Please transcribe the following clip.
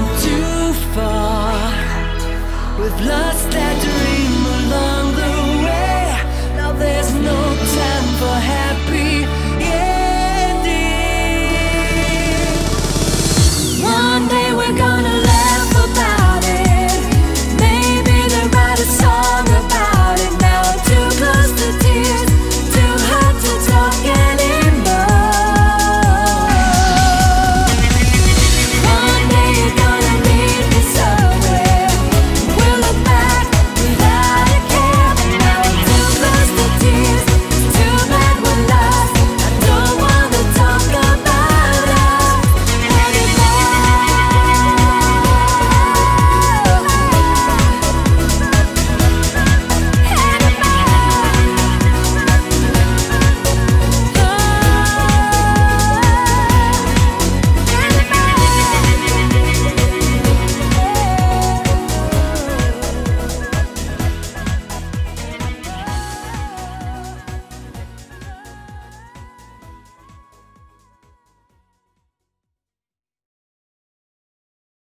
Gone too far. With lust that